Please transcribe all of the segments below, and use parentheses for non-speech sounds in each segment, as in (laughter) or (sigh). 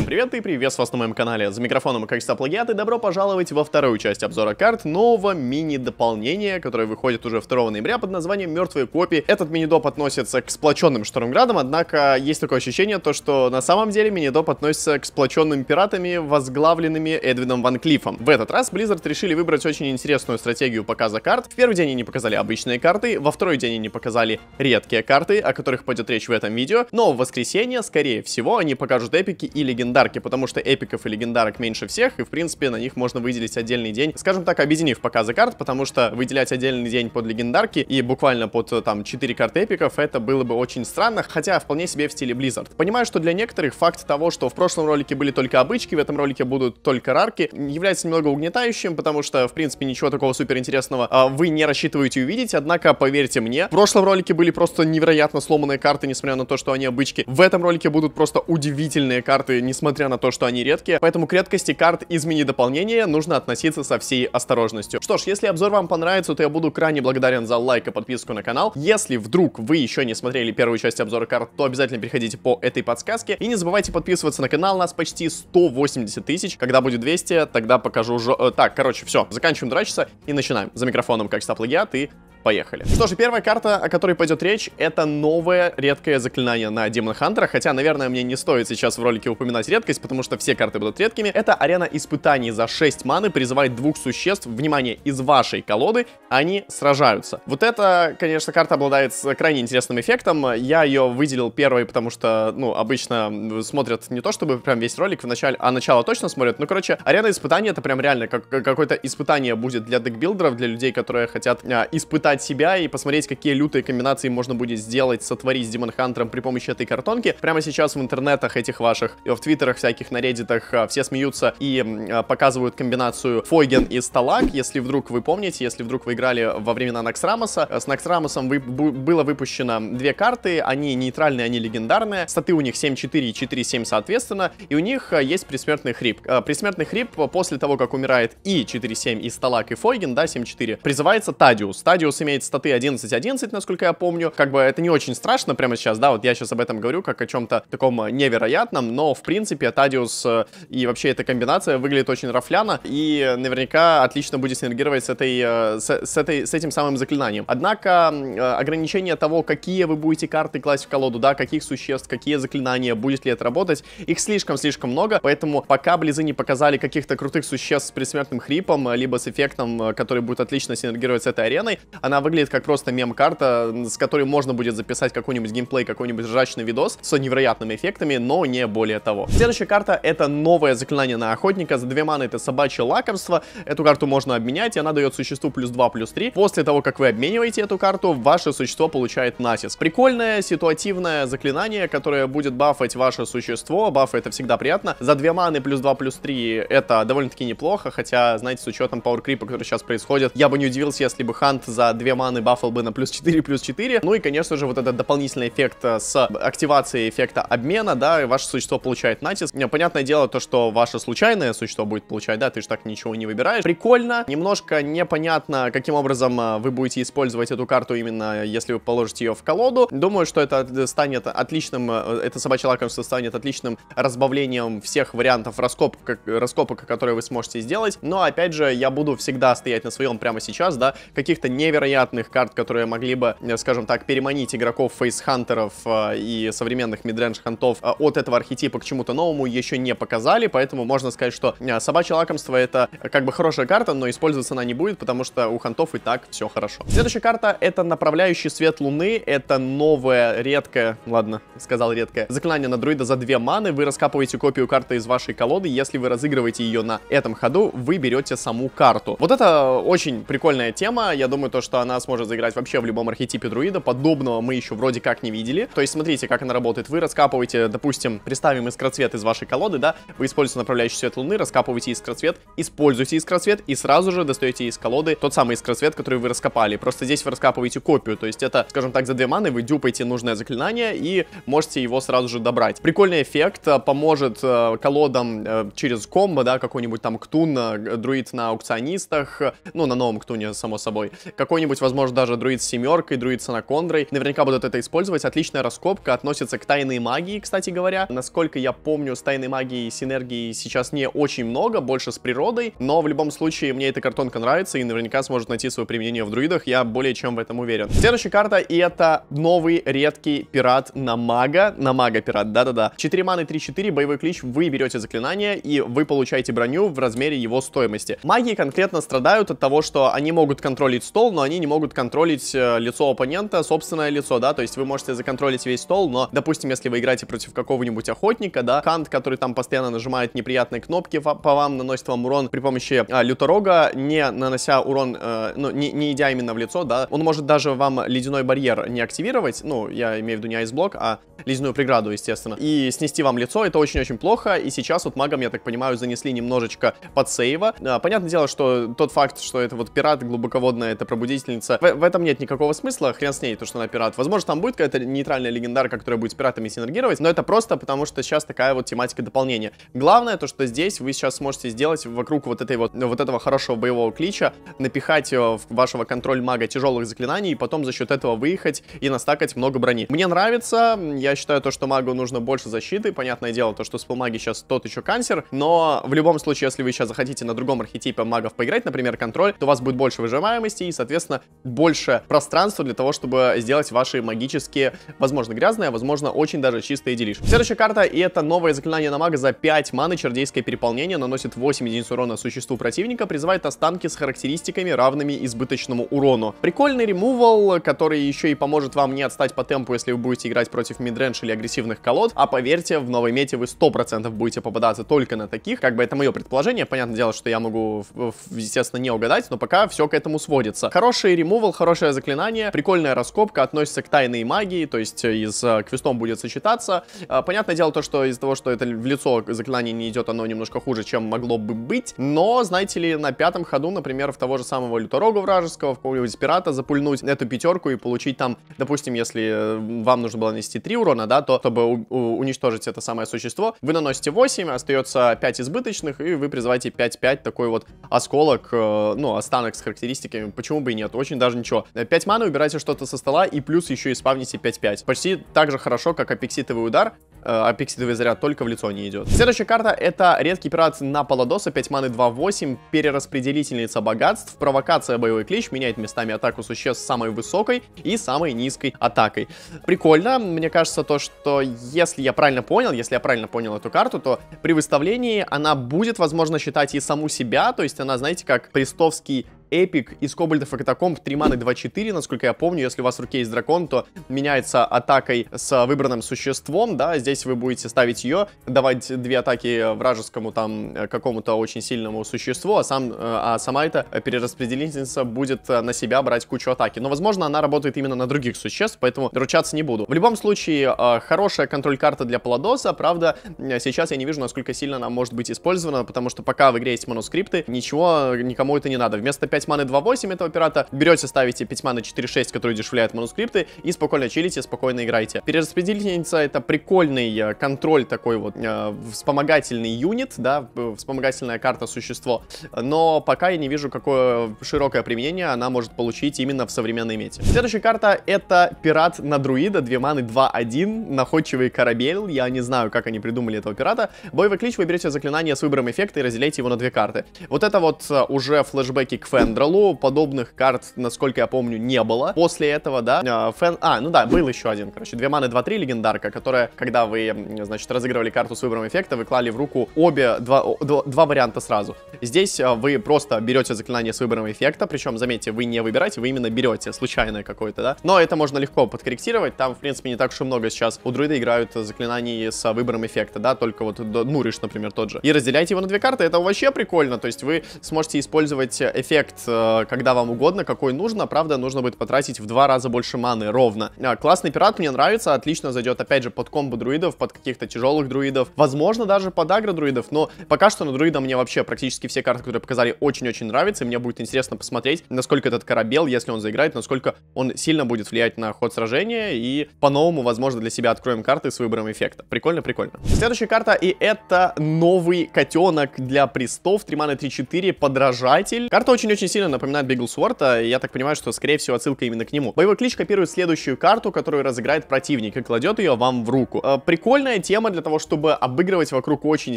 Всем привет и приветствую вас на моем канале. За микрофоном, всегда, плагиат, и добро пожаловать во вторую часть обзора карт нового мини-дополнения, которое выходит уже 2 ноября под названием «Мертвые копии». Этот мини-доп относится к сплоченным Штормградам, однако есть такое ощущение, то, что на самом деле мини-доп относится к сплоченным пиратами, возглавленными Эдвином Ван Клиффом. В этот раз Blizzard решили выбрать очень интересную стратегию показа карт. В первый день они показали обычные карты, во второй день они показали редкие карты, о которых пойдет речь в этом видео, но в воскресенье, скорее всего, они покажут эпики и легендарки, потому что эпиков и легендарок меньше всех, и в принципе на них можно выделить отдельный день, скажем так, объединив показы карт, потому что выделять отдельный день под легендарки и буквально под там 4 карты эпиков, это было бы очень странно, хотя вполне себе в стиле Blizzard. Понимаю, что для некоторых факт того, что в прошлом ролике были только обычки, в этом ролике будут только рарки, является немного угнетающим, потому что, в принципе, ничего такого супер интересного а, вы не рассчитываете увидеть, однако, поверьте мне, в прошлом ролике были просто невероятно сломанные карты, несмотря на то, что они обычки. В этом ролике будут просто удивительные карты, несмотря на то, что они редкие, поэтому к редкости карт из мини-дополнения нужно относиться со всей осторожностью. Что ж, если обзор вам понравится, то я буду крайне благодарен за лайк и подписку на канал. Если вдруг вы еще не смотрели первую часть обзора карт, то обязательно переходите по этой подсказке. И не забывайте подписываться на канал, нас почти 180 тысяч. Когда будет 200, тогда покажу уже... Э, так, короче, все, заканчиваем драчиться и начинаем. За микрофоном, как всегда, плагиат и Поехали. Что же, первая карта, о которой пойдет речь, это новое редкое заклинание на Демон Хантера, хотя, наверное, мне не стоит сейчас в ролике упоминать редкость, потому что все карты будут редкими. Это арена испытаний за 6 маны, призывает двух существ, внимание, из вашей колоды, они сражаются. Вот эта, конечно, карта обладает крайне интересным эффектом, я ее выделил первой, потому что, ну, обычно смотрят не то, чтобы прям весь ролик в начале, а начало точно смотрят, ну, короче, арена испытаний это прям реально как, какое-то испытание будет для декбилдеров, для людей, которые хотят а, испытать испытать себя и посмотреть, какие лютые комбинации можно будет сделать, сотворить с Демон Хантером при помощи этой картонки. Прямо сейчас в интернетах этих ваших, в твиттерах всяких, на реддитах а, все смеются и а, показывают комбинацию Фойген и Сталак, если вдруг вы помните, если вдруг вы играли во времена Наксрамоса. С Наксрамосом вы, было выпущено две карты, они нейтральные, они легендарные, статы у них 7-4 и 4-7 соответственно, и у них а, есть присмертный хрип. Присмертный хрип после того, как умирает и 4-7, и Сталак, и Фойген, да, 7-4, призывается Тадиус. Тадиус имеет статы 11-11, насколько я помню. Как бы это не очень страшно прямо сейчас, да, вот я сейчас об этом говорю, как о чем-то таком невероятном, но в принципе Тадиус э, и вообще эта комбинация выглядит очень рафляно и наверняка отлично будет синергировать с этой, э, с, с этой, с этим самым заклинанием. Однако э, ограничение того, какие вы будете карты класть в колоду, да, каких существ, какие заклинания, будет ли это работать, их слишком-слишком много, поэтому пока Близы не показали каких-то крутых существ с присмертным хрипом, либо с эффектом, который будет отлично синергировать с этой ареной, она выглядит как просто мем-карта, с которой можно будет записать какой-нибудь геймплей, какой-нибудь ржачный видос с невероятными эффектами, но не более того. Следующая карта это новое заклинание на охотника. За две маны это собачье лакомство. Эту карту можно обменять, и она дает существу плюс 2, плюс 3. После того, как вы обмениваете эту карту, ваше существо получает натиск. Прикольное, ситуативное заклинание, которое будет бафать ваше существо. Бафы это всегда приятно. За две маны плюс 2, плюс 3 это довольно-таки неплохо, хотя, знаете, с учетом пауэркрипа, который сейчас происходит, я бы не удивился, если бы Хант за две маны бафал бы на плюс 4, плюс 4. Ну и, конечно же, вот этот дополнительный эффект э, с активацией эффекта обмена, да, и ваше существо получает натиск. Понятное дело, то, что ваше случайное существо будет получать, да, ты же так ничего не выбираешь. Прикольно, немножко непонятно, каким образом э, вы будете использовать эту карту именно, если вы положите ее в колоду. Думаю, что это станет отличным, э, это собачье лакомство станет отличным разбавлением всех вариантов раскопок, раскопок, которые вы сможете сделать. Но, опять же, я буду всегда стоять на своем прямо сейчас, да, каких-то невероятных карт, которые могли бы, э, скажем так, переманить игроков фейсхантеров э, и современных мидрендж хантов э, от этого архетипа к чему-то новому еще не показали, поэтому можно сказать, что собачье лакомство это как бы хорошая карта, но использоваться она не будет, потому что у хантов и так все хорошо. Следующая карта это направляющий свет луны, это новое, редкое, ладно, сказал редкое, заклинание на друида за две маны, вы раскапываете копию карты из вашей колоды, если вы разыгрываете ее на этом ходу, вы берете саму карту. Вот это очень прикольная тема, я думаю то, что она сможет заиграть вообще в любом архетипе друида. Подобного мы еще вроде как не видели. То есть смотрите, как она работает. Вы раскапываете, допустим, представим искроцвет из вашей колоды, да, вы используете направляющий свет луны, раскапываете искроцвет, используете искроцвет и сразу же достаете из колоды тот самый искроцвет, который вы раскопали. Просто здесь вы раскапываете копию, то есть это, скажем так, за две маны вы дюпаете нужное заклинание и можете его сразу же добрать. Прикольный эффект, э, поможет э, колодам э, через комбо, да, какой-нибудь там ктун, друид на аукционистах, ну, на новом ктуне, само собой, какой-нибудь кто-нибудь, возможно, даже друид с семеркой, друид с анакондрой, наверняка будут это использовать. Отличная раскопка, относится к тайной магии, кстати говоря. Насколько я помню, с тайной магией синергии сейчас не очень много, больше с природой, но в любом случае мне эта картонка нравится и наверняка сможет найти свое применение в друидах, я более чем в этом уверен. Следующая карта, и это новый редкий пират на мага, на мага пират, да-да-да. 4 маны, 3-4, боевой клич, вы берете заклинание, и вы получаете броню в размере его стоимости. Маги конкретно страдают от того, что они могут контролить стол, но они не могут контролить э, лицо оппонента, собственное лицо, да, то есть вы можете законтролить весь стол, но, допустим, если вы играете против какого-нибудь охотника, да, хант, который там постоянно нажимает неприятные кнопки по вам, наносит вам урон при помощи а, люторога, не нанося урон, э, ну, не, не идя именно в лицо, да, он может даже вам ледяной барьер не активировать, ну, я имею в виду не айсблок, а ледяную преграду, естественно, и снести вам лицо, это очень-очень плохо, и сейчас вот магам, я так понимаю, занесли немножечко под сейва. А, понятное дело, что тот факт, что это вот пират глубоководная, это пробудительница, в, в этом нет никакого смысла, хрен с ней, то, что она пират. Возможно, там будет какая-то нейтральная легендарка, которая будет с пиратами синергировать, но это просто потому, что сейчас такая вот тематика дополнения. Главное то, что здесь вы сейчас сможете сделать вокруг вот этой вот, вот этого хорошего боевого клича, напихать в вашего контроль мага тяжелых заклинаний, и потом за счет этого выехать и настакать много брони. Мне нравится, я считаю то, что магу нужно больше защиты, понятное дело, то, что с маги сейчас тот еще кансер, но в любом случае, если вы сейчас захотите на другом архетипе магов поиграть, например, контроль, то у вас будет больше выживаемости и, соответственно, больше пространства для того, чтобы сделать ваши магические, возможно, грязные, возможно, очень даже чистые делишки. Следующая карта, и это новое заклинание на мага за 5 маны, чародейское переполнение, наносит 8 единиц урона существу противника, призывает останки с характеристиками, равными избыточному урону. Прикольный ремувал, который еще и поможет вам не отстать по темпу, если вы будете играть против мидрендж или агрессивных колод, а поверьте, в новой мете вы 100% будете попадаться только на таких, как бы это мое предположение, понятное дело, что я могу, естественно, не угадать, но пока все к этому сводится. Хороший ремувал, хорошее заклинание, прикольная раскопка, относится к тайной магии, то есть э, из э, квестом будет сочетаться. Э, понятное дело то, что из-за того, что это в лицо заклинание не идет, оно немножко хуже, чем могло бы быть, но, знаете ли, на пятом ходу, например, в того же самого люторога вражеского, в какого-нибудь пирата запульнуть эту пятерку и получить там, допустим, если вам нужно было нанести 3 урона, да, то чтобы уничтожить это самое существо, вы наносите 8, остается 5 избыточных, и вы призываете 5-5, такой вот осколок, ну, останок с характеристиками, почему бы и нет, очень даже ничего. 5 маны, убирайте что-то со стола, и плюс еще и спавните 5-5. Почти так же хорошо, как апекситовый удар, Э, апексидовый заряд только в лицо не идет. Следующая карта это редкий пират на Паладоса, 5 маны 2-8, перераспределительница богатств, провокация боевой клич, меняет местами атаку существ с самой высокой и самой низкой атакой. Прикольно, мне кажется то, что если я правильно понял, если я правильно понял эту карту, то при выставлении она будет, возможно, считать и саму себя, то есть она, знаете, как престовский эпик из кобальдов и катакомб 3 маны 2-4, насколько я помню, если у вас в руке есть дракон, то меняется атакой с выбранным существом, да, здесь вы будете ставить ее, давать две атаки вражескому там э, какому-то очень сильному существу, а, сам, э, а сама эта перераспределительница будет э, на себя брать кучу атаки. Но, возможно, она работает именно на других существ, поэтому ручаться не буду. В любом случае, хорошая контроль-карта для Пладоса, правда, сейчас я не вижу, насколько сильно она может быть использована, потому что пока в игре есть манускрипты, ничего никому это не надо. Вместо 5 5 маны 2-8 этого пирата, берете, ставите 5 маны 4-6, которые дешевляют манускрипты, и спокойно чилите, спокойно играете. Перераспределительница это прикольный э, контроль такой вот, э, вспомогательный юнит, да, вспомогательная карта существо, но пока я не вижу, какое широкое применение она может получить именно в современной мете. Следующая карта это пират на друида, 2 маны 2-1, находчивый корабель, я не знаю, как они придумали этого пирата. Боевой клич вы берете заклинание с выбором эффекта и разделяете его на две карты. Вот это вот э, уже флешбеки к фэн Фендралу. Подобных карт, насколько я помню, не было. После этого, да, а, Фен... А, ну да, был еще один, короче, две маны 2-3 легендарка, которая, когда вы, значит, разыгрывали карту с выбором эффекта, вы клали в руку обе, два, два, два варианта сразу. Здесь а, вы просто берете заклинание с выбором эффекта, причем, заметьте, вы не выбираете, вы именно берете случайное какое-то, да. Но это можно легко подкорректировать, там, в принципе, не так уж и много сейчас у друида играют заклинаний с выбором эффекта, да, только вот Нуриш, например, тот же. И разделяйте его на две карты, это вообще прикольно, то есть вы сможете использовать эффект Э, когда вам угодно, какой нужно. Правда, нужно будет потратить в два раза больше маны, ровно. А, классный пират, мне нравится, отлично зайдет, опять же, под комбо друидов, под каких-то тяжелых друидов. Возможно, даже под агро друидов, но пока что на друида мне вообще практически все карты, которые показали, очень-очень нравятся. И мне будет интересно посмотреть, насколько этот корабел, если он заиграет, насколько он сильно будет влиять на ход сражения. И по-новому, возможно, для себя откроем карты с выбором эффекта. Прикольно, прикольно. Следующая карта, и это новый котенок для пристов. 3 маны 3-4, подражатель. Карта очень-очень сильно напоминает Биглсворта, и я так понимаю, что, скорее всего, отсылка именно к нему. Боевой клич копирует следующую карту, которую разыграет противник, и кладет ее вам в руку. Э, прикольная тема для того, чтобы обыгрывать вокруг очень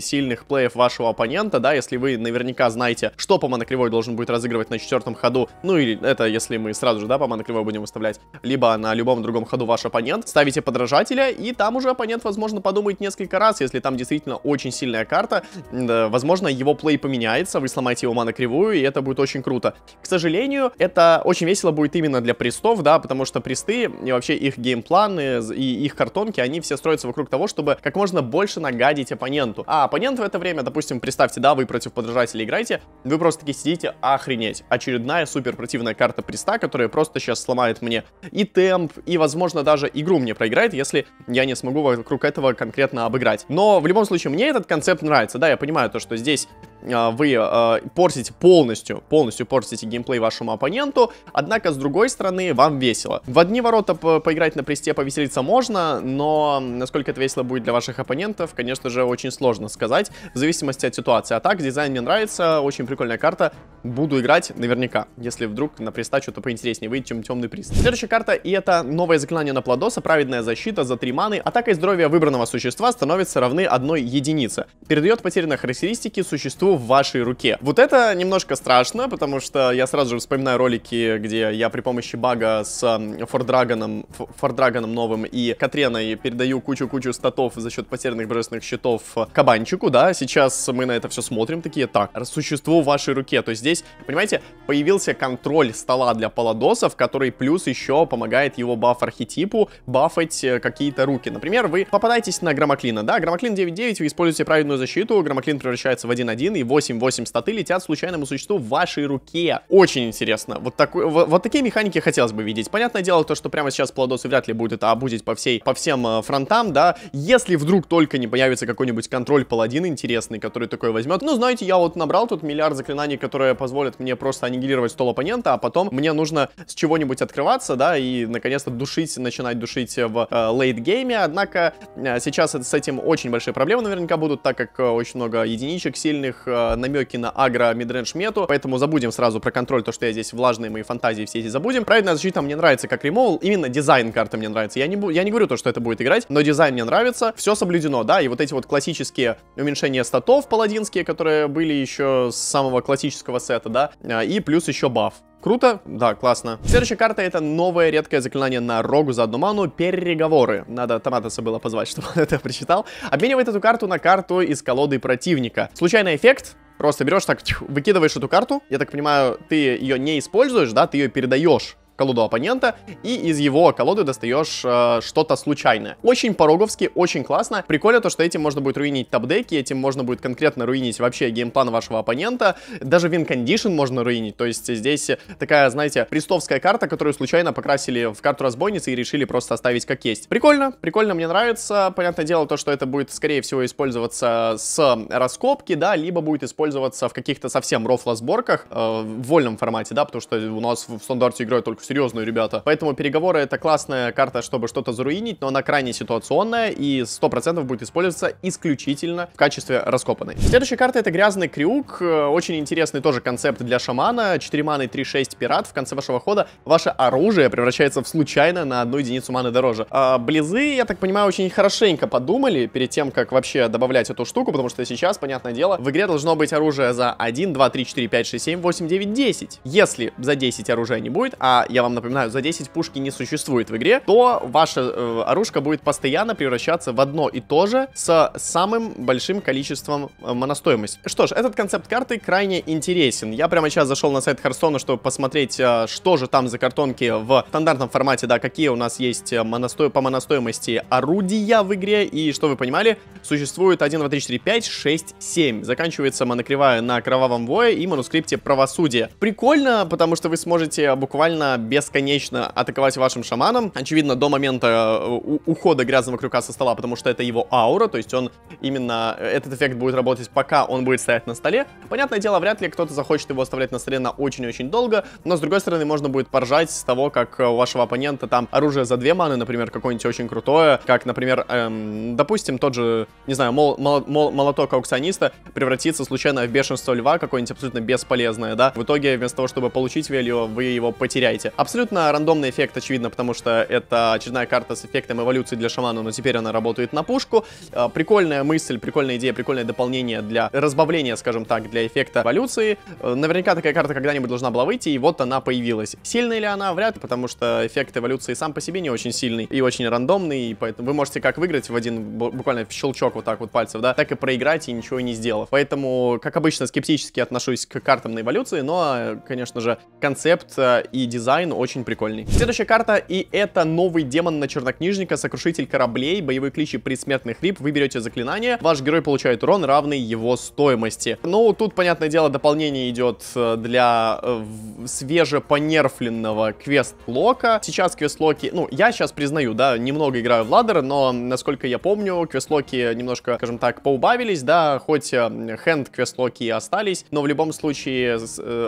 сильных плеев вашего оппонента, да, если вы наверняка знаете, что по монокривой должен будет разыгрывать на четвертом ходу, ну или это если мы сразу же, да, по монокривой будем выставлять, либо на любом другом ходу ваш оппонент, ставите подражателя, и там уже оппонент, возможно, подумает несколько раз, если там действительно очень сильная карта, возможно, его плей поменяется, вы сломаете его монокривую, и это будет очень круто. К сожалению, это очень весело будет именно для пристов, да, потому что присты и вообще их геймпланы и их картонки, они все строятся вокруг того, чтобы как можно больше нагадить оппоненту. А оппонент в это время, допустим, представьте, да, вы против подражателя играете, вы просто таки сидите, охренеть. Очередная супер противная карта приста, которая просто сейчас сломает мне и темп, и, возможно, даже игру мне проиграет, если я не смогу вокруг этого конкретно обыграть. Но в любом случае, мне этот концепт нравится, да, я понимаю то, что здесь вы э, портите полностью, полностью портите геймплей вашему оппоненту, однако, с другой стороны, вам весело. В одни ворота по поиграть на присте, повеселиться можно, но насколько это весело будет для ваших оппонентов, конечно же, очень сложно сказать, в зависимости от ситуации. А так, дизайн мне нравится, очень прикольная карта, буду играть наверняка, если вдруг на приста что-то поинтереснее выйдет, чем темный прист. Следующая карта, и это новое заклинание на Пладоса, праведная защита за 3 маны, атака и здоровье выбранного существа становятся равны одной единице. Передает потерянные характеристики существу в вашей руке. Вот это немножко страшно, потому что я сразу же вспоминаю ролики, где я при помощи бага с Фордрагоном, Фордрагоном новым и Катреной передаю кучу-кучу статов за счет потерянных божественных щитов кабанчику, да, сейчас мы на это все смотрим, такие, так, существо в вашей руке, то есть здесь, понимаете, появился контроль стола для паладосов, который плюс еще помогает его баф-архетипу бафать э, какие-то руки. Например, вы попадаетесь на Громоклина, да, Громоклин 9-9, вы используете правильную защиту, Громоклин превращается в 1-1, и 8-8 статы летят случайному существу в вашей руке. Очень интересно. Вот, такой, вот, вот такие механики хотелось бы видеть. Понятное дело, то, что прямо сейчас Пладос вряд ли будет обузить по, всей, по всем э, фронтам, да. Если вдруг только не появится какой-нибудь контроль паладин интересный, который такой возьмет. Ну, знаете, я вот набрал тут миллиард заклинаний, которые позволят мне просто аннигилировать стол оппонента, а потом мне нужно с чего-нибудь открываться, да, и наконец-то душить, начинать душить в э, late game е. Однако э, сейчас это, с этим очень большие проблемы наверняка будут, так как э, очень много единичек сильных, намеки на aggro midrange мету, поэтому забудем сразу про контроль, то, что я здесь влажные мои фантазии все эти забудем. Правильная защита мне нравится как ремоул, именно дизайн карты мне нравится. Я не, я не говорю то, что это будет играть, но дизайн мне нравится, все соблюдено, да, и вот эти вот классические уменьшения статов паладинские, которые были еще с самого классического сета, да, а, и плюс еще buff. Круто? Да, классно. Следующая карта это новое редкое заклинание на рогу за одну ману переговоры. Надо Томатоса было позвать, (laughs) чтобы он это прочитал. Обменивает эту карту на карту из колоды противника. Случайный эффект. Просто берешь так, выкидываешь эту карту. Я так понимаю, ты ее не используешь, да, ты ее передаешь колоду оппонента, и из его колоды достаешь э, что-то случайное. Очень пороговски, очень классно. Прикольно то, что этим можно будет руинить топ-деки, этим можно будет конкретно руинить вообще геймплан вашего оппонента. Даже condition можно руинить, то есть здесь такая, знаете, пристовская карта, которую случайно покрасили в карту разбойницы и решили просто оставить как есть. Прикольно, прикольно, мне нравится. Понятное дело то, что это будет, скорее всего, использоваться с раскопки, да, либо будет использоваться в каких-то совсем рофло-сборках, э, в вольном формате, да, потому что у нас в стандарте играют только серьезную, ребята. Поэтому переговоры это классная карта, чтобы что-то заруинить, но она крайне ситуационная и 100% будет использоваться исключительно в качестве раскопанной. Следующая карта это грязный крюк. Очень интересный тоже концепт для шамана. 4 маны, 3-6 пират. В конце вашего хода ваше оружие превращается в случайно на одну единицу маны дороже. А близы, я так понимаю, очень хорошенько подумали перед тем, как вообще добавлять эту штуку, потому что сейчас, понятное дело, в игре должно быть оружие за 1, 2, 3, 4, 5, 6, 7, 8, 9, 10. Если за 10 оружия не будет, а я вам напоминаю, за 10 пушки не существует в игре, то ваша э, оружка будет постоянно превращаться в одно и то же с самым большим количеством э, моностоимости. Что ж, этот концепт карты крайне интересен. Я прямо сейчас зашел на сайт Харстона, чтобы посмотреть, э, что же там за картонки в стандартном формате, да, какие у нас есть э, моносто... по моностоимости орудия в игре, и что вы понимали, существует 1, 2, 3, 4, 5, 6, 7. Заканчивается монокривая на кровавом вое и манускрипте правосудия. Прикольно, потому что вы сможете буквально бесконечно атаковать вашим шаманом. Очевидно, до момента э, ухода грязного крюка со стола, потому что это его аура, то есть он именно, этот эффект будет работать, пока он будет стоять на столе. Понятное дело, вряд ли кто-то захочет его оставлять на столе на очень-очень долго, но с другой стороны, можно будет поржать с того, как у вашего оппонента там оружие за две маны, например, какое-нибудь очень крутое, как, например, эм, допустим, тот же, не знаю, мол, мол, мол, молоток аукциониста превратится случайно в бешенство льва, какое-нибудь абсолютно бесполезное, да, в итоге вместо того, чтобы получить value, вы его потеряете. Абсолютно рандомный эффект, очевидно, потому что это очередная карта с эффектом эволюции для шамана, но теперь она работает на пушку. Э, прикольная мысль, прикольная идея, прикольное дополнение для разбавления, скажем так, для эффекта эволюции. Э, наверняка такая карта когда-нибудь должна была выйти, и вот она появилась. Сильная ли она? Вряд ли, потому что эффект эволюции сам по себе не очень сильный и очень рандомный, и поэтому вы можете как выиграть в один, буквально в щелчок вот так вот пальцев, да, так и проиграть и ничего не сделав. Поэтому, как обычно, скептически отношусь к картам на эволюции, но, конечно же, концепт э, и дизайн очень прикольный. Следующая карта, и это новый демон на чернокнижника, сокрушитель кораблей, боевой клич и предсмертный хрип. Вы берете заклинание, ваш герой получает урон, равный его стоимости. Ну, тут, понятное дело, дополнение идет э, для э, свежепонерфленного quest-lock а. Сейчас quest-lock и, ну, я сейчас признаю, да, немного играю в ladder, но, насколько я помню, quest-lock и немножко, скажем так, поубавились, да, хоть hand quest-lock и остались, но в любом случае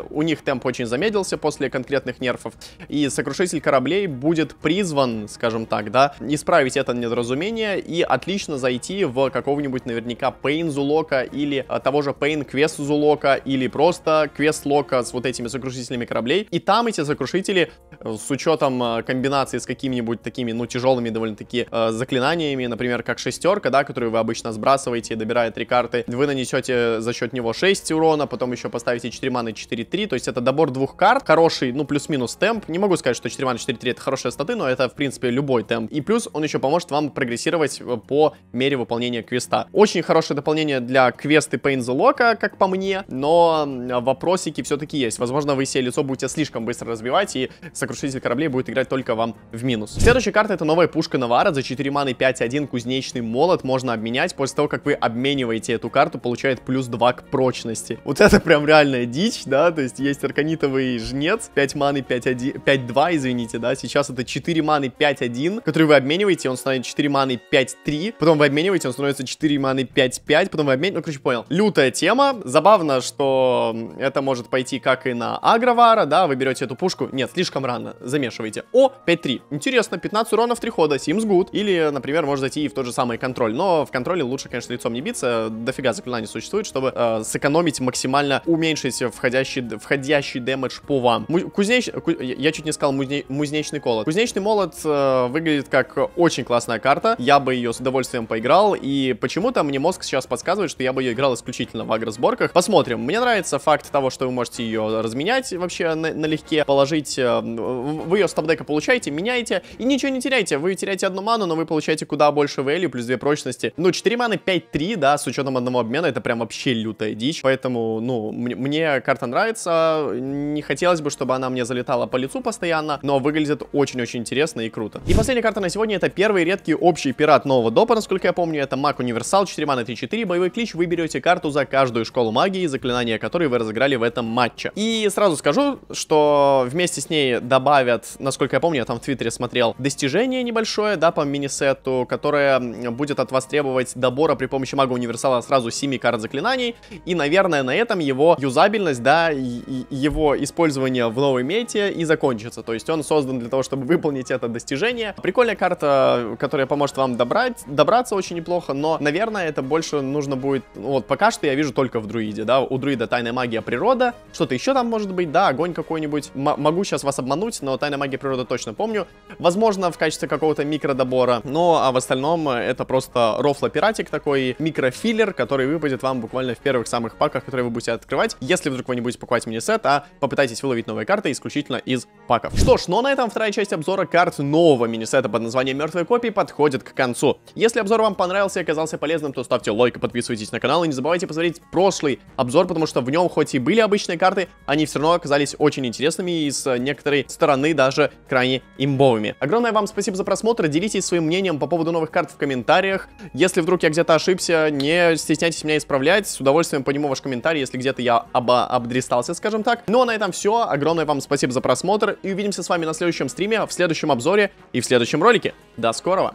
у них темп очень замедлился после конкретных нерфов, и сокрушитель кораблей будет призван, скажем так, да, исправить это недоразумение и отлично зайти в какого-нибудь наверняка Pain Zoolock а или а, того же Pain Quest Zoolock а или просто Quest Lock а с вот этими сокрушителями кораблей. И там эти сокрушители с учетом э, комбинации с какими-нибудь такими, ну, тяжелыми довольно-таки э, заклинаниями, например, как шестерка, да, которую вы обычно сбрасываете, добирая три карты, вы нанесете за счет него 6 урона, потом еще поставите 4 маны 4-3, то есть это добор двух карт, хороший, ну, плюс-минус темп, не могу сказать, что 4 маны 4-3 это хорошие статы, но это, в принципе, любой темп, и плюс он еще поможет вам прогрессировать э, по мере выполнения квеста. Очень хорошее дополнение для квесты Pain the Lock, как по мне, но вопросики все-таки есть, возможно, вы себе лицо будете слишком быстро разбивать, и сокрушитель кораблей будет играть только вам в минус. Следующая карта это новая пушка Навара за 4 маны 5-1 кузнечный молот можно обменять после того, как вы обмениваете эту карту, получает плюс 2 к прочности. Вот это прям реальная дичь, да, то есть есть арканитовый жнец, 5 маны 5-2, извините, да, сейчас это 4 маны 5-1, который вы обмениваете, он становится 4 маны 5-3, потом вы обмениваете, он становится 4 маны 5-5, потом вы обмениваете, ну, короче, понял. Лютая тема, забавно, что это может пойти как и на агровара, да, вы берете эту пушку, нет, слишком рано, замешиваете. О, 5-3, интересно, 15 урона в 3 хода, Sims good, или, например, может зайти и в тот же самый контроль, но в контроле лучше, конечно, лицом не биться, дофига заклинаний существует, чтобы э, сэкономить максимально, уменьшить входящий, входящий дэмэдж по вам. Му. Ку... Я чуть не сказал музне... музнечный колот. Кузнечный молот э, выглядит как очень классная карта, я бы ее с удовольствием поиграл, и почему-то мне мозг сейчас подсказывает, что я бы ее играл исключительно в агросборках. Посмотрим. Мне нравится факт того, что вы можете ее разменять вообще на налегке, положить... Э, вы ее с топ-дека получаете, меняете, и ничего не теряете. Вы теряете одну ману, но вы получаете куда больше value, плюс 2 прочности. Ну, 4 маны 5-3, да, с учетом одного обмена, это прям вообще лютая дичь. Поэтому, ну, мне, карта нравится. Не хотелось бы, чтобы она мне залетала по лицу постоянно, но выглядит очень-очень интересно и круто. И последняя карта на сегодня это первый редкий общий пират нового допа, насколько я помню. Это маг универсал, 4 маны 3-4, боевой клич. Вы берете карту за каждую школу магии, заклинания которой вы разыграли в этом матче. И сразу скажу, что вместе с ней добавят, насколько я помню, я там в Твиттере смотрел, достижение небольшое, да, по мини-сету, которое будет от вас требовать добора при помощи мага универсала сразу 7 карт заклинаний. И, наверное, на этом его юзабельность, да, его использование в новой мете и закончится. То есть он создан для того, чтобы выполнить это достижение. Прикольная карта, которая поможет вам добрать, добраться очень неплохо, но, наверное, это больше нужно будет... Ну, вот пока что я вижу только в друиде, да, у друида тайная магия природа, что-то еще там может быть, да, огонь какой-нибудь. М могу сейчас вас обмануть, но тайная магия природы точно помню. Возможно, в качестве какого-то микродобора, но а в остальном это просто рофла-пиратик такой, микрофиллер, который выпадет вам буквально в первых самых паках, которые вы будете открывать, если вдруг вы не будете покупать мини-сет, а попытайтесь выловить новые карты исключительно из паков. Что ж, ну а на этом вторая часть обзора карт нового мини-сета под названием Мертвые копии подходит к концу. Если обзор вам понравился и оказался полезным, то ставьте лайк и подписывайтесь на канал, и не забывайте посмотреть прошлый обзор, потому что в нем хоть и были обычные карты, они все равно оказались очень интересными и с некоторой стороны даже крайне имбовыми. Огромное вам спасибо за просмотр, делитесь своим мнением по поводу новых карт в комментариях. Если вдруг я где-то ошибся, не стесняйтесь меня исправлять, с удовольствием подниму ваш комментарий, если где-то я оба обдристался, скажем так. Ну а на этом все, огромное вам спасибо за просмотр, и увидимся с вами на следующем стриме, в следующем обзоре и в следующем ролике. До скорого!